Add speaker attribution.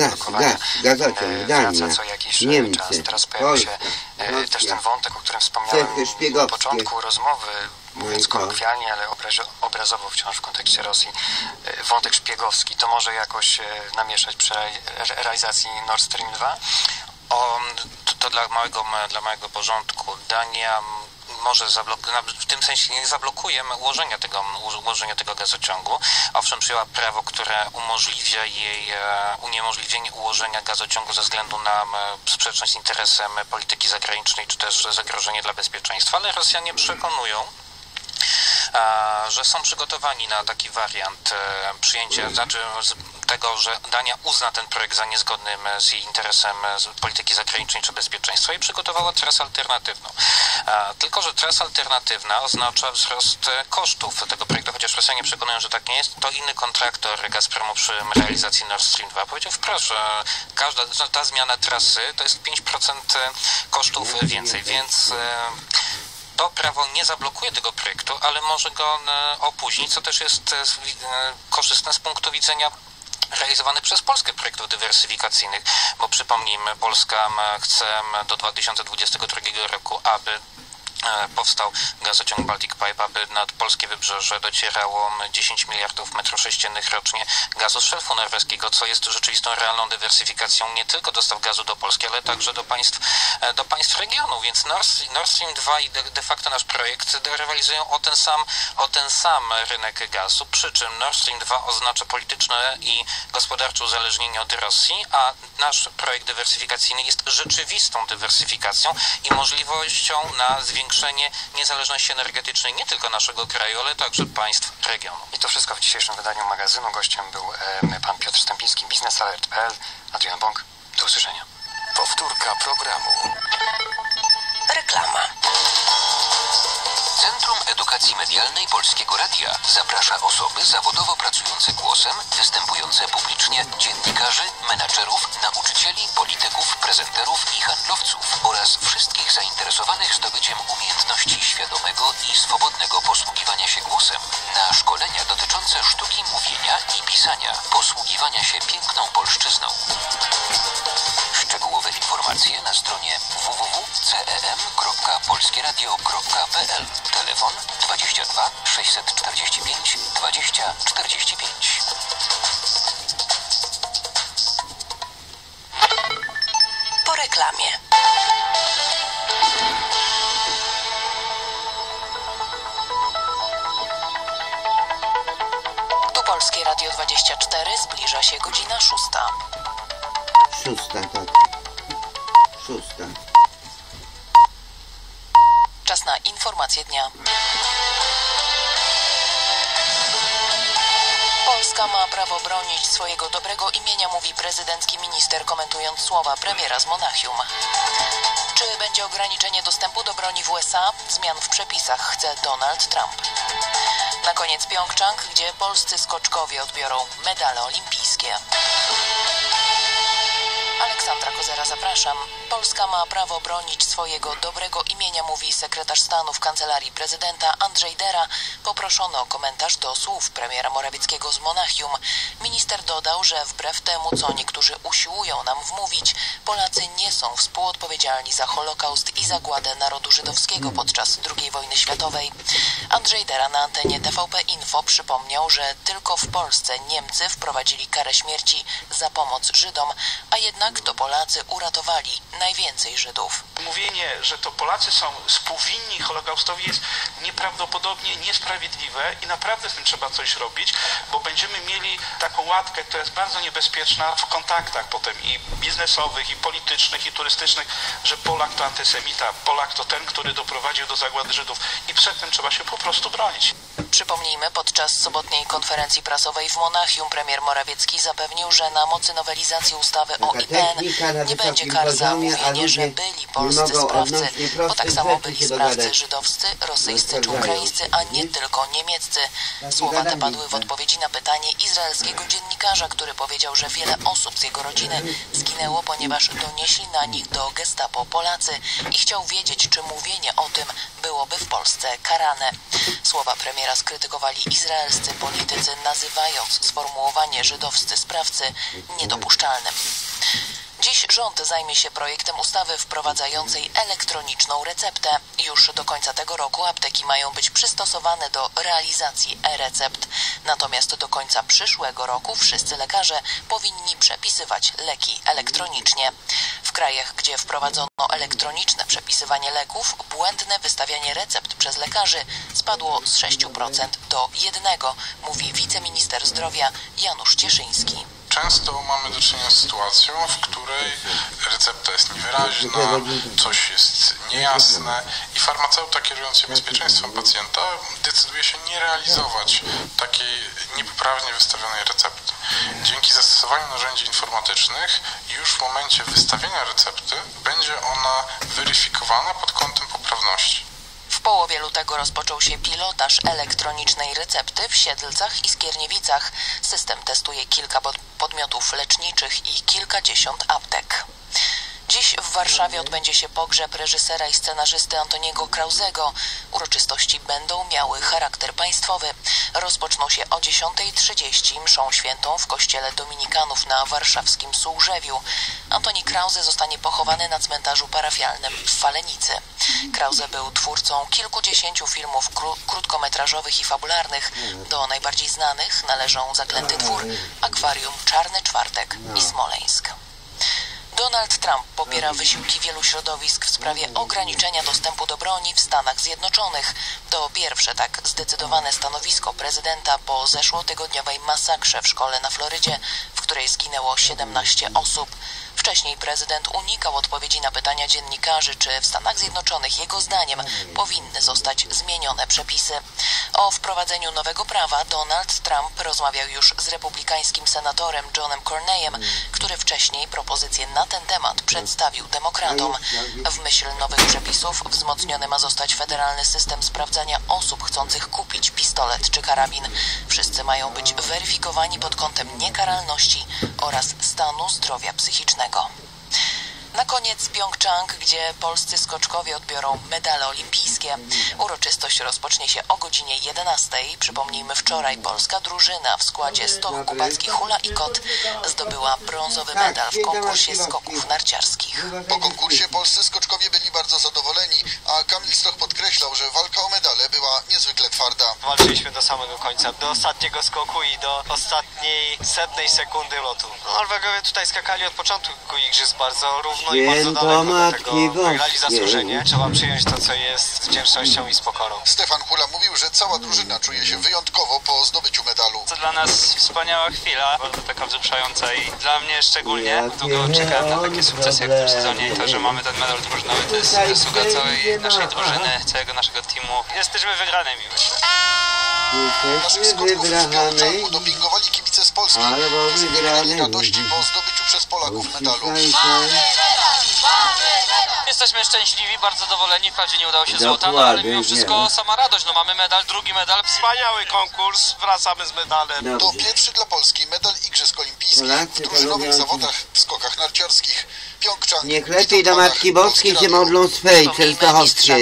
Speaker 1: możliwości
Speaker 2: Gaz, gaz, gazociąg,
Speaker 1: e,
Speaker 2: Dania,
Speaker 1: co jakiś
Speaker 2: Niemcy,
Speaker 1: czas. Teraz pojawia się
Speaker 2: Polska,
Speaker 1: e, też ten wątek, o którym wspomniałem na początku rozmowy,
Speaker 2: No
Speaker 1: mówiąc kolokwialnie, ale obrazo- obrazowo wciąż w kontekście Rosji. E, Wątek szpiegowski to może jakoś e, namieszać przy re- re- realizacji Nord Stream 2? O, to, to dla, małego, dla małego porządku. Dania może w tym sensie nie zablokujemy ułożenia tego, ułożenia tego gazociągu. Owszem, przyjęła prawo, które umożliwia jej e, uniemożliwienie ułożenia gazociągu ze względu na sprzeczność z interesem polityki zagranicznej, czy też zagrożenie dla bezpieczeństwa, ale Rosjanie przekonują, że są przygotowani na taki wariant e, przyjęcia, znaczy tego, że Dania uzna ten projekt za niezgodnym z jej interesem e, z polityki zagranicznej czy bezpieczeństwa i przygotowała trasę alternatywną. E, Tylko, że trasa alternatywna oznacza wzrost e, kosztów tego projektu, chociaż Rosjanie przekonują, że tak nie jest, to inny kontraktor Gazpromu przy realizacji Nord Stream 2 powiedział wprost, że każda, że ta zmiana trasy to jest 5% kosztów więcej, więc e, to prawo nie zablokuje tego projektu, ale może go e, opóźnić, co też jest e, e, korzystne z punktu widzenia realizowanych przez Polskę projektów dywersyfikacyjnych, bo przypomnijmy, Polska chce do 2022 roku, aby powstał gazociąg Baltic Pipe, aby nad polskie wybrzeże docierało m, 10 miliardów metrów sześciennych rocznie gazu z szelfu norweskiego, co jest rzeczywistą realną dywersyfikacją nie tylko dostaw gazu do Polski, ale także do państw, e, do państw regionu, więc Nord, Stream 2 i de, de facto nasz projekt rywalizują o ten sam, o ten sam rynek gazu, przy czym Nord Stream 2 oznacza polityczne i gospodarcze uzależnienie od Rosji, a nasz projekt dywersyfikacyjny jest rzeczywistą dywersyfikacją i możliwością na zwiększenie niezależności energetycznej nie tylko naszego kraju, ale także państw regionu. I to wszystko w dzisiejszym wydaniu magazynu. Gościem był e, pan Piotr Stępiński, biznesalert.pl, Adrian Bąk. Do usłyszenia.
Speaker 3: Powtórka programu.
Speaker 4: Reklama.
Speaker 3: Edukacji Medialnej Polskiego Radia. Zaprasza osoby zawodowo pracujące głosem, występujące publicznie, dziennikarzy, menadżerów, nauczycieli, polityków, prezenterów i handlowców oraz wszystkich zainteresowanych zdobyciem umiejętności świadomego i swobodnego posługiwania się głosem. Na szkolenia dotyczące sztuki mówienia i pisania, posługiwania się piękną polszczyzną. Szczegółowe informacje na stronie www.cem.polskieradio.pl Telefon 22 645 20 45
Speaker 4: Po reklamie. Tu Polskie Radio 24 zbliża się godzina szósta.
Speaker 2: Szósta, tak. Szósta.
Speaker 4: Informacje dnia. Polska ma prawo bronić swojego dobrego imienia, mówi prezydencki minister, komentując słowa premiera z Monachium. Czy będzie ograniczenie dostępu do broni w USA? Zmian w przepisach chce Donald Trump. Na koniec Pjongczang, gdzie polscy skoczkowie odbiorą medale olimpijskie. Aleksandra Kozera, zapraszam. Polska ma prawo bronić swojego dobrego imienia, mówi sekretarz stanu w kancelarii prezydenta Andrzej Dera, poproszony o komentarz do słów premiera Morawieckiego z Monachium. Minister dodał, że wbrew temu, co niektórzy usiłują nam wmówić, Polacy nie są współodpowiedzialni za Holokaust i zagładę narodu żydowskiego podczas II wojny światowej. Andrzej Dera na antenie TVP Info przypomniał, że tylko w Polsce Niemcy wprowadzili karę śmierci za pomoc Żydom, a jednak to Polacy uratowali najwięcej Żydów.
Speaker 5: Mówienie, że to Polacy są współwinni Holokaustowi jest nieprawdopodobnie niesprawiedliwe i naprawdę z tym trzeba coś robić, bo będziemy mieli taką łatkę, która jest bardzo niebezpieczna w kontaktach potem i biznesowych, i politycznych, i turystycznych, że Polak to antysemita, Polak to ten, który doprowadził do zagłady Żydów i przed tym trzeba się po prostu bronić.
Speaker 4: Przypomnijmy, podczas sobotniej konferencji prasowej w Monachium premier Morawiecki zapewnił, że na mocy nowelizacji ustawy o IPN nie będzie kar za mówienie, że byli polscy sprawcy, bo tak samo byli sprawcy żydowscy, rosyjscy czy ukraińscy, a nie tylko niemieccy. Słowa te padły w odpowiedzi na pytanie izraelskiego dziennikarza, który powiedział, że wiele osób z jego rodziny zginęło, ponieważ donieśli na nich do gestapo Polacy i chciał wiedzieć, czy mówienie o tym byłoby w Polsce karane. Słowa premiera skrytykowali izraelscy politycy, nazywając sformułowanie żydowscy sprawcy niedopuszczalnym. Dziś rząd zajmie się projektem ustawy wprowadzającej elektroniczną receptę. Już do końca tego roku apteki mają być przystosowane do realizacji e-recept. Natomiast do końca przyszłego roku wszyscy lekarze powinni przepisywać leki elektronicznie. W krajach, gdzie wprowadzono elektroniczne przepisywanie leków, błędne wystawianie recept przez lekarzy spadło z 6% do 1%, mówi wiceminister zdrowia Janusz Cieszyński.
Speaker 6: Często mamy do czynienia z sytuacją, w której recepta jest niewyraźna, coś jest niejasne i farmaceuta kierujący bezpieczeństwem pacjenta decyduje się nie realizować takiej niepoprawnie wystawionej recepty. Dzięki zastosowaniu narzędzi informatycznych już w momencie wystawienia recepty będzie ona weryfikowana pod kątem poprawności.
Speaker 4: Połowie lutego rozpoczął się pilotaż elektronicznej recepty w Siedlcach i Skierniewicach. System testuje kilka pod- podmiotów leczniczych i kilkadziesiąt aptek. Dziś w Warszawie odbędzie się pogrzeb reżysera i scenarzysty Antoniego Krauzego. Uroczystości będą miały charakter państwowy. Rozpoczną się o 10.30 mszą świętą w kościele Dominikanów na warszawskim Sułżewiu. Antoni Krause zostanie pochowany na cmentarzu parafialnym w Falenicy. Krause był twórcą kilkudziesięciu filmów kró- krótkometrażowych i fabularnych. Do najbardziej znanych należą Zaklęty Dwór, Akwarium, Czarny Czwartek i Smoleńsk. Donald Trump popiera wysiłki wielu środowisk w sprawie ograniczenia dostępu do broni w Stanach Zjednoczonych. To pierwsze tak zdecydowane stanowisko prezydenta po zeszłotygodniowej masakrze w szkole na Florydzie, w której zginęło 17 osób. Wcześniej prezydent unikał odpowiedzi na pytania dziennikarzy, czy w Stanach Zjednoczonych jego zdaniem powinny zostać zmienione przepisy. O wprowadzeniu nowego prawa Donald Trump rozmawiał już z republikańskim senatorem Johnem Corneyem, który wcześniej propozycję na ten temat przedstawił demokratom. W myśl nowych przepisów wzmocniony ma zostać federalny system sprawdzania osób chcących kupić pistolet czy karabin. Wszyscy mają być weryfikowani pod kątem niekaralności oraz stanu zdrowia psychicznego. Na koniec Pjongczang, gdzie polscy skoczkowie odbiorą medale olimpijskie. Uroczystość rozpocznie się o godzinie 11. Przypomnijmy, wczoraj polska drużyna w składzie Stoch Kubacki Hula i Kot zdobyła brązowy medal w konkursie skoków narciarskich.
Speaker 7: Po konkursie polscy skoczkowie byli bardzo zadowoleni, a Kamil Stoch podkreślał, że walka o medale była niezwykle twarda.
Speaker 1: Walczyliśmy do samego końca, do ostatniego skoku i do ostatniej setnej sekundy lotu. No, Norwegowie tutaj skakali od początku igrzysk bardzo równo i bardzo daleko,
Speaker 2: Matki
Speaker 1: dlatego wygrali zasłużenie. Trzeba przyjąć to, co jest z wdzięcznością i z pokorą.
Speaker 7: Stefan Hula mówił, że cała drużyna czuje się wyjątkowo po zdobyciu medalu.
Speaker 8: To dla nas wspaniała chwila, bardzo taka wzruszająca i dla mnie szczególnie. Długo czekałem na takie sukcesy jak w tym sezonie i to, że mamy ten medal drużynowy, to jest zasługa całej naszej drużyny, całego naszego teamu. Jesteśmy wygranymi, myślę.
Speaker 7: Naszych
Speaker 2: Jesteśmy
Speaker 7: skoczków w dopingowali Polski,
Speaker 2: wygrany.
Speaker 7: radości po zdobyciu przez Polaków medalu.
Speaker 8: Jesteśmy szczęśliwi, bardzo zadowoleni, wprawdzie nie udało się złota, no ale mimo wszystko sama radość, no mamy medal, drugi medal.
Speaker 5: Wspaniały konkurs, wracamy z medalem.
Speaker 7: To pierwszy dla Polski medal Igrzysk Olimpijskich w drużynowych zawodach w skokach narciarskich.
Speaker 2: Niech lepiej do Matki Boskiej się modlą swej
Speaker 4: Przypomnijmy,
Speaker 2: częstochowscy.